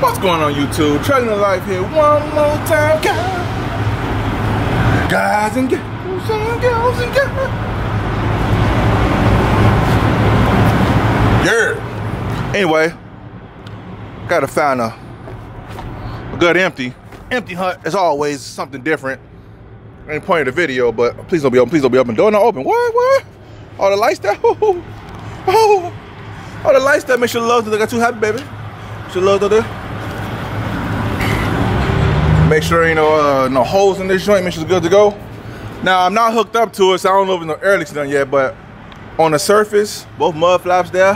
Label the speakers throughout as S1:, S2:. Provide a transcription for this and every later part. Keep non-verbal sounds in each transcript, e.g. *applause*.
S1: What's going on YouTube? Trailing Life here one more time, guys. Guys and girls and girls and girls. Yeah. Anyway, gotta find a, a good empty. Empty hunt, as always, something different. I ain't pointing the video, but please don't be open. Please don't be open. Door not open. What? What? All the lights there. *laughs* Oh, oh, oh. All the lights that Make sure love that they got too happy, baby. Should love there. Make sure ain't no uh, no holes in this joint. Make sure it's good to go. Now I'm not hooked up to it, so I don't know if no air leaks done yet. But on the surface, both mud flaps there.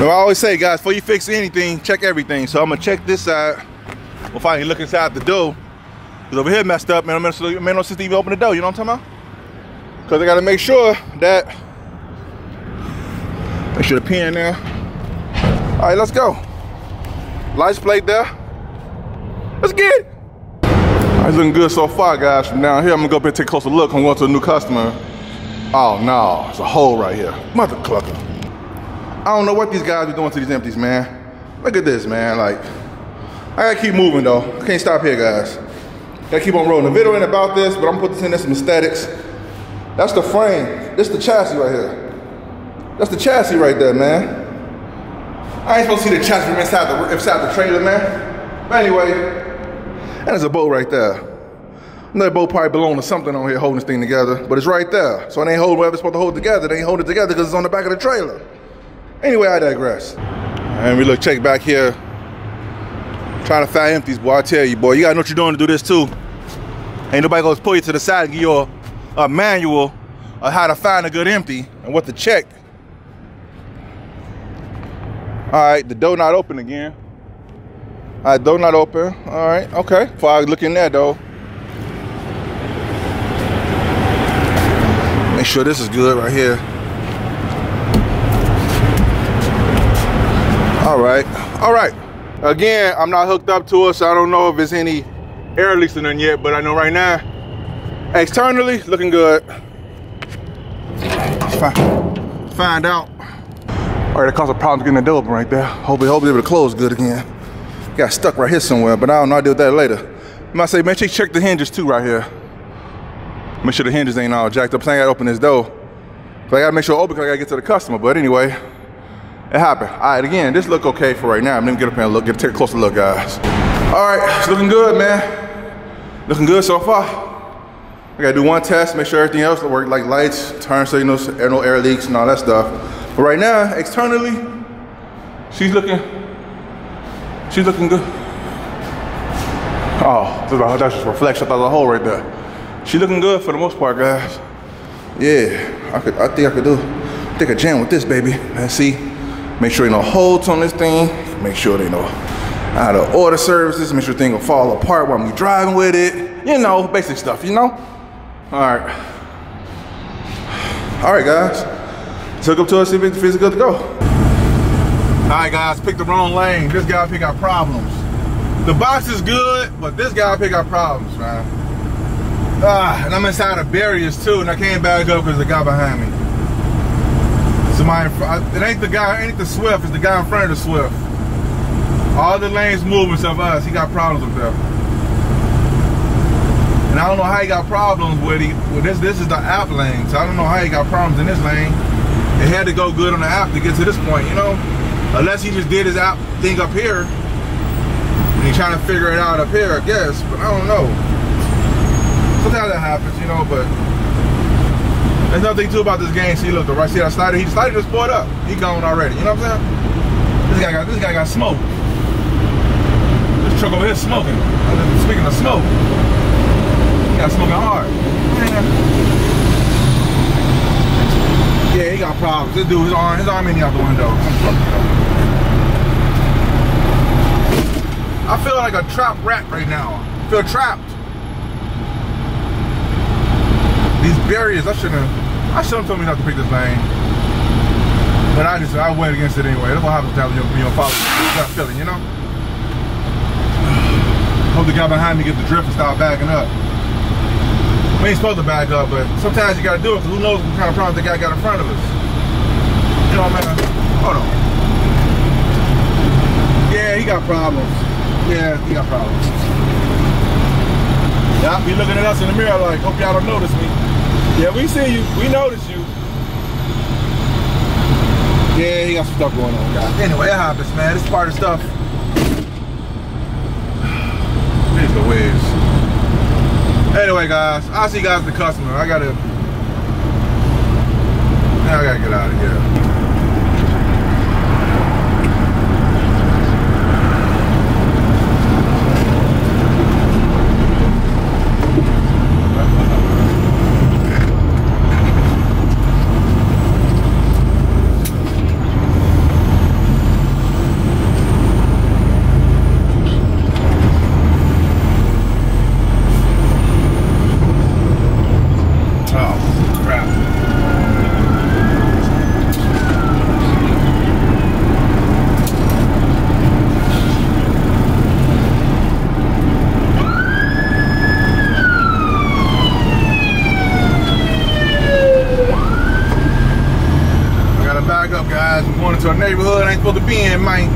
S1: Now, I always say, guys, before you fix anything, check everything. So I'm gonna check this side. We'll finally look inside the door. Cause over here messed up, man. I'm man, no to even open the door. You know what I'm talking about? Cause I gotta make sure that make sure the pin there. All right, let's go. Lights plate there. Let's get it. All right, looking good so far, guys. From down here, I'm gonna go up and take a closer look. I'm going to a new customer. Oh no, it's a hole right here. Mother clucker. I don't know what these guys are doing to these empties, man. Look at this, man. Like, I gotta keep moving though. I can't stop here, guys. Gotta keep on rolling. The video ain't about this, but I'm gonna put this in there some aesthetics. That's the frame. This the chassis right here. That's the chassis right there, man. I ain't supposed to see the chassis from inside the inside the trailer, man. But anyway, and there's a bolt right there. Another bolt probably belong to something on here holding this thing together, but it's right there. So it ain't holding whatever it's supposed to hold together. They ain't hold it together because it's on the back of the trailer. Anyway, I digress. And we look check back here. Trying to find empties, boy. I tell you, boy, you gotta know what you're doing to do this too. Ain't nobody gonna pull you to the side and give you a, a manual of how to find a good empty and what to check. All right, the door not open again. All right, door not open. All right, okay. Before I look in there though. Make sure this is good right here. All right, all right. Again, I'm not hooked up to it, so I don't know if there's any air leaks in it yet, but I know right now, externally, looking good. Find, find out. All right, it caused a problem getting the door open right there. Hopefully, hopefully able to close good again. Got stuck right here somewhere, but I don't know. I'll deal with that later. I might say, make sure you check the hinges too right here. Make sure the hinges ain't all jacked up. I gotta open this door. So I gotta make sure open because I gotta get to the customer. But anyway, it happened. All right, again, this look okay for right now. Let me get up here and look, get take a closer look, guys. All right, it's looking good, man. Looking good so far. I gotta do one test, make sure everything else work, like lights, turn signals, air, no air leaks, and all that stuff. But right now, externally, she's looking, she's looking good. Oh, that's just reflection of the hole right there. She looking good for the most part, guys. Yeah, I could. I think I could do. Take a jam with this, baby. Let's see. Make sure you know holds on this thing. Make sure they know how to order services. Make sure thing will fall apart while we driving with it. You know, basic stuff. You know. All right. All right, guys. Took up to us see if it's good to go. All right, guys. Picked the wrong lane. This guy pick out problems. The box is good, but this guy pick out problems, man. Ah, and I'm inside of barriers too, and I can't back up because the guy behind me. Somebody, it ain't the guy, it ain't the Swift, it's the guy in front of the Swift. All the lanes moving of us, he got problems up there. And I don't know how he got problems with it. Well, this this is the app lane, so I don't know how he got problems in this lane. It had to go good on the app to get to this point, you know? Unless he just did his app thing up here, and he's trying to figure it out up here, I guess, but I don't know sometimes that happens, you know, but there's nothing too about this game. See, look, the right see that slider, he slider just pulled up. He gone already. You know what I'm saying? This guy got this guy got smoke. This truck over here smoking. Speaking of smoke, he got smoking hard. Yeah, he got problems. This dude, his arm, his arm ain't out the window. I feel like a trapped rat right now. I feel trapped. These barriers, I shouldn't have, I shouldn't have told me not to pick this lane. But I just, I went against it anyway. That's what happens when you don't follow that feeling, you know? Hope the guy behind me get the drift and start backing up. We ain't supposed to back up, but sometimes you gotta do it because who knows what kind of problems the guy got in front of us. Hold on. Yeah, he
S2: got problems. Yeah, he got problems. Y'all be looking at us in the mirror like, hope y'all don't notice me. Yeah, we see you. We notice you. Yeah, he got some stuff going on, guys. Anyway, it happens, man. It's part of stuff. These the waves. Anyway, guys, I'll see you guys the customer. I gotta. I gotta get out of here. Oh, crap. I gotta back up, guys. I'm going into a neighborhood I ain't supposed to be in, man.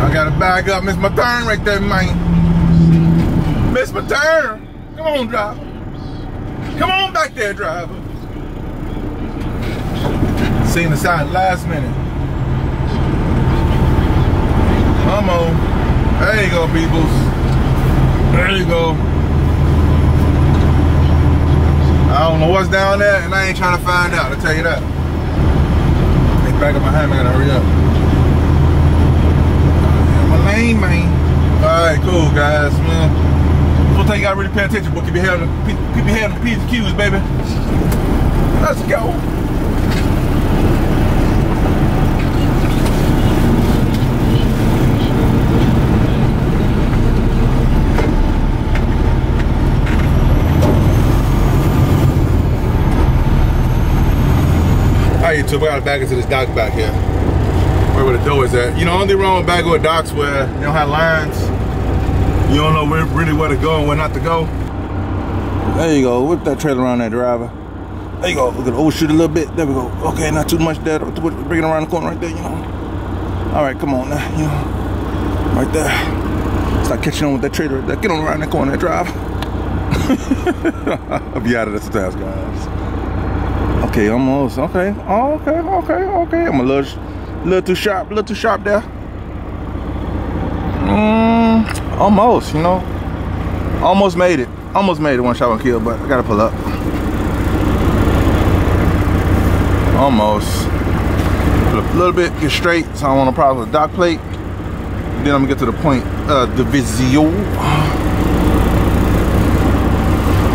S2: I gotta back Miss my turn right there, man. Miss my turn. Come on, driver. Come on back there, driver. Seen the sign last minute. Come on. There you go, peoples. There you go. I don't know what's down there, and I ain't trying to find out, I'll tell you that. Hey, back up my hand, I gotta hurry up. Alright, cool, guys, man. One thing you gotta really pay attention, but keep your head on keep your head on the P's and Q's, baby. Let's go. Alright, YouTube, I gotta back into this dock back here. Where, where the door is at. You know, only wrong with with docks where they don't have lines. You don't know where, really where to go and where not to go. There you go. Whip that trailer around that driver. There you go. We're gonna overshoot a little bit. There we go. Okay, not too much there. Bring it around the corner right there, you know. All right, come on now, you know. Right there. Start catching on with that trailer right. Get on around that corner, that drive. I'll *laughs* be out of this task, guys. Okay, almost. Okay. Oh, okay, okay, okay. I'm a little, little too sharp, little too sharp there. Mm, almost, you know. Almost made it. Almost made it one shot, one kill, but I gotta pull up. Almost. A little bit, get straight, so I don't want to problem with the dock plate. Then I'm gonna get to the point, uh, divisio.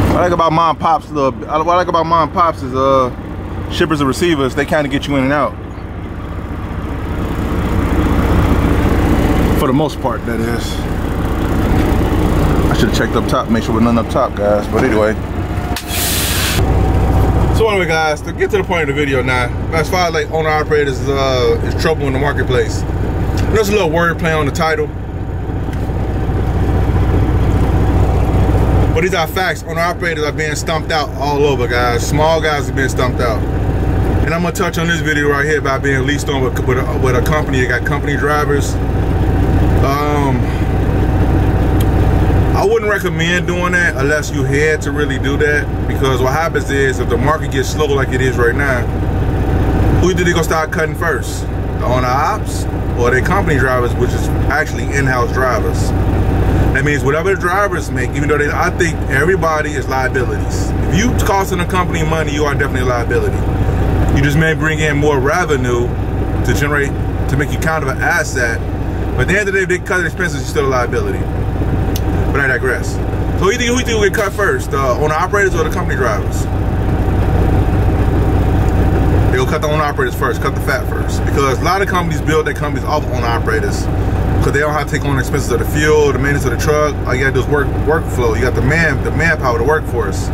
S2: What I like about mom pops, little, what I like about mom pops is uh, shippers and receivers. They kind of get you in and out. The most part, that is. I should have checked up top, make sure we're nothing up top, guys. But anyway. So anyway, guys, to get to the point of the video now, as far as like owner operators is, uh, is trouble in the marketplace. There's a little word play on the title. But these are facts. Owner operators are being stumped out all over, guys. Small guys are being stumped out. And I'm gonna touch on this video right here about being leased on with, with, a, with a company that got company drivers. I wouldn't recommend doing that unless you had to really do that because what happens is if the market gets slow like it is right now, who do they gonna start cutting first? The owner ops or the company drivers, which is actually in-house drivers. That means whatever the drivers make, even though they, I think everybody is liabilities. If you costing a company money, you are definitely a liability. You just may bring in more revenue to generate, to make you kind of an asset. But at the end of the day, if they cut expenses, you're still a liability. But I digress. So who who you think will get cut first? The owner operators or the company drivers? They'll cut the owner operators first, cut the fat first. Because a lot of companies build their companies off owner operators. Because they don't have to take on the expenses of the fuel, the maintenance of the truck. All you gotta do is work workflow. You got the man, the manpower, the workforce.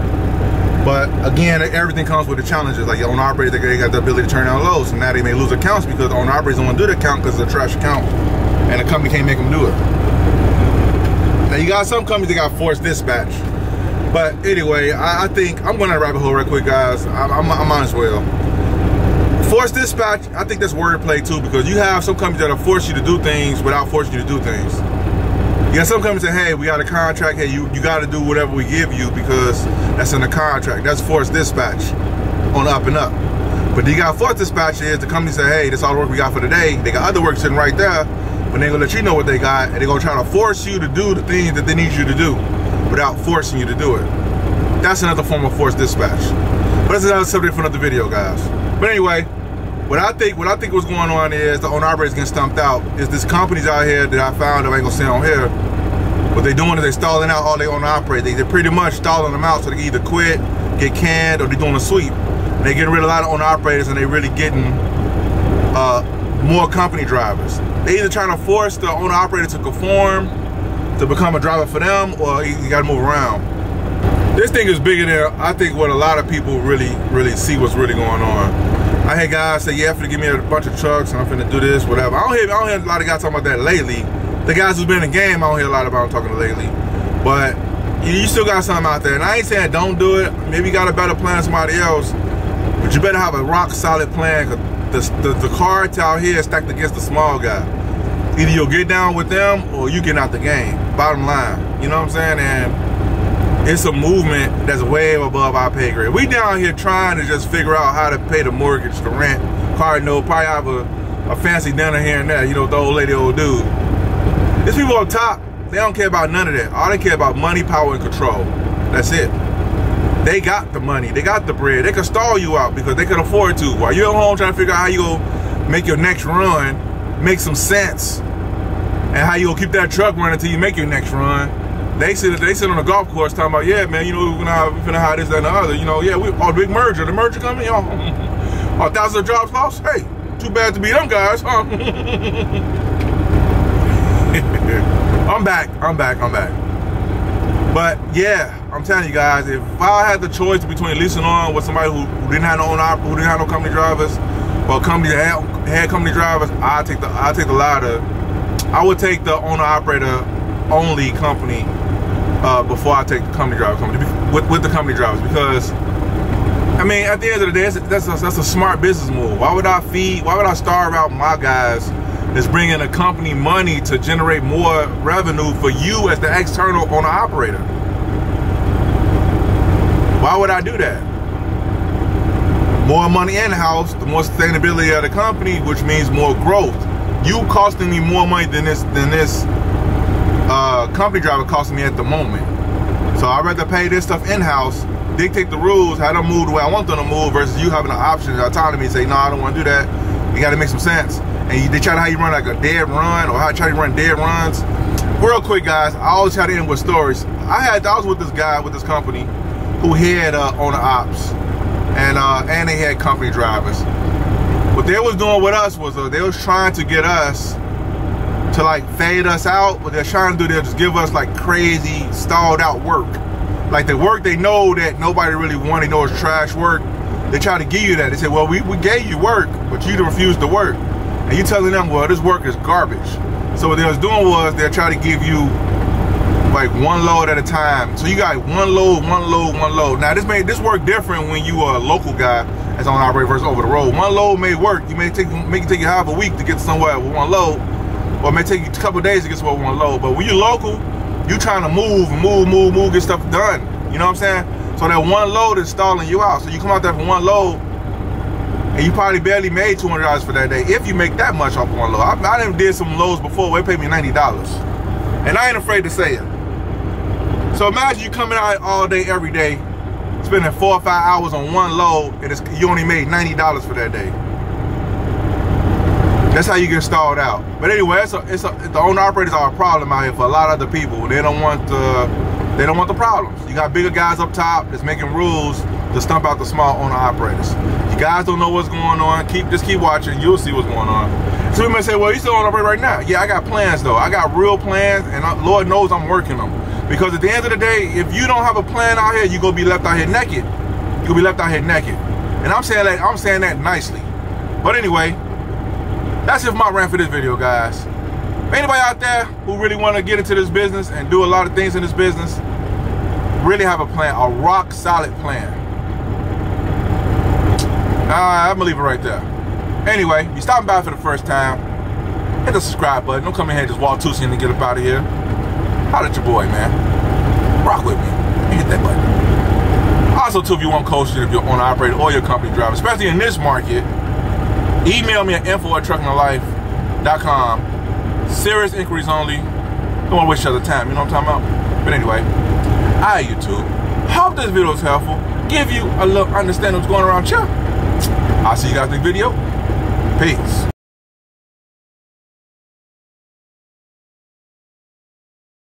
S2: But again, everything comes with the challenges. Like your own operator, they got the ability to turn down lows. So now they may lose accounts because the owner operators don't want to do the account because it's a trash account. And the company can't make them do it. Now you got some companies that got forced dispatch. But anyway, I, I think I'm going to rabbit hole real quick, guys. I, I'm, I might as well. Force dispatch, I think that's wordplay too, because you have some companies that'll force you to do things without forcing you to do things. You got some companies say, hey, we got a contract, hey, you, you gotta do whatever we give you because that's in the contract. That's force dispatch on up and up. But you got force dispatch is the company say, hey, that's all the work we got for today. They got other work sitting right there, but they gonna let you know what they got, and they're gonna try to force you to do the things that they need you to do without forcing you to do it. That's another form of force dispatch. But that's another subject for another video, guys. But anyway, what I think what I think was going on is the owner operators getting stumped out. Is this companies out here that I found that I ain't gonna say on here. What they're doing is they're stalling out all they owner operators. They, they're pretty much stalling them out so they either quit, get canned, or they're doing a sweep. And they getting rid of a lot of owner operators and they really getting uh, more company drivers. They either trying to force the owner operator to conform to become a driver for them, or you, you got to move around. This thing is bigger than I think what a lot of people really, really see what's really going on. I hear guys say, yeah, I'm finna give me a bunch of trucks and I'm finna do this, whatever. I don't hear, I don't hear a lot of guys talking about that lately. The guys who's been in the game, I don't hear a lot about talking lately. But you still got something out there. And I ain't saying don't do it. Maybe you got a better plan than somebody else. But you better have a rock solid plan. The, the, the cards out here stacked against the small guy. Either you'll get down with them or you get out the game. Bottom line. You know what I'm saying? And it's a movement that's way above our pay grade. We down here trying to just figure out how to pay the mortgage, the rent, car note, probably have a, a fancy dinner here and there, you know, the old lady, old dude. These people on top, they don't care about none of that. All they care about money, power, and control. That's it. They got the money, they got the bread. They can stall you out because they can afford to. While you're at home trying to figure out how you go make your next run, make some sense, and how you gonna keep that truck running until you make your next run they sit they sit on a golf course talking about, yeah, man, you know, we're gonna we're gonna hire this, that, and the other. You know, yeah, we oh big merger, the merger coming, y'all. Oh, *laughs* thousands of jobs lost. Hey, too bad to be them guys, huh? *laughs* I'm back. I'm back. I'm back. But yeah, I'm telling you guys, if I had the choice between leasing on with somebody who, who didn't have no own op, who didn't have no company drivers, or company that had, had company drivers, I take the I take the latter. I would take the owner operator only company uh, before I take the company driver company with, with the company drivers because I mean at the end of the day that's, that's, a, that's a smart business move. Why would I feed? Why would I starve out my guys that's bringing a company money to generate more revenue for you as the external owner operator? Why would I do that? More money in house, the more sustainability of the company, which means more growth. You costing me more money than this than this uh, company driver costing me at the moment. So I'd rather pay this stuff in-house, dictate the rules, how them move the way I want them to move versus you having an option, autonomy, say, no, I don't want to do that. You got to make some sense. And you, they try to how you run like a dead run or how you try to run dead runs. Real quick, guys, I always try to end with stories. I had, I was with this guy, with this company, who had uh, owner ops. And, uh, and they had company drivers. What they was doing with us was uh, they was trying to get us to like fade us out. What they're trying to do, they'll just give us like crazy stalled out work. Like the work they know that nobody really wanted, know trash work. They try to give you that. They say, well, we, we gave you work, but you refused to work. And you telling them, well, this work is garbage. So what they was doing was they're trying to give you like one load at a time. So you got one load, one load, one load. Now this made this work different when you are a local guy that's on operator versus over the road. One load may work. You may take make it take you half a week to get somewhere with one load or it may take you a couple days to get to where we want to load. But when you're local, you trying to move, move, move, move, get stuff done. You know what I'm saying? So that one load is stalling you out. So you come out there for one load, and you probably barely made $200 for that day, if you make that much off one load. I, I done did some loads before they paid me $90. And I ain't afraid to say it. So imagine you coming out all day, every day, spending four or five hours on one load, and you only made $90 for that day. That's how you get stalled out. But anyway, it's a, it's a, the owner operators are a problem out here for a lot of other people. They don't want the they don't want the problems. You got bigger guys up top that's making rules to stump out the small owner operators. You guys don't know what's going on. Keep just keep watching. You'll see what's going on. So we might say, well, you still on operate right now. Yeah, I got plans though. I got real plans, and I, Lord knows I'm working them. Because at the end of the day, if you don't have a plan out here, you're gonna be left out here naked. You're gonna be left out here naked. And I'm saying that I'm saying that nicely. But anyway, that's it for my rant for this video, guys. Anybody out there who really want to get into this business and do a lot of things in this business, really have a plan, a rock solid plan. Right, I'm gonna leave it right there. Anyway, you stopping by for the first time, hit the subscribe button. Don't come in here and just walk two and get up out of here. Holler at your boy, man. Rock with me. And hit that button. Also, too, if you want coaching, if you're owner operator or your company driver, especially in this market, email me at info at truckingandlife.com. Serious inquiries only. Don't want to waste each other time, you know what I'm talking about? But anyway, I YouTube. Hope this video was helpful. Give you a little understanding what's going around here. I'll see you guys in the video. Peace.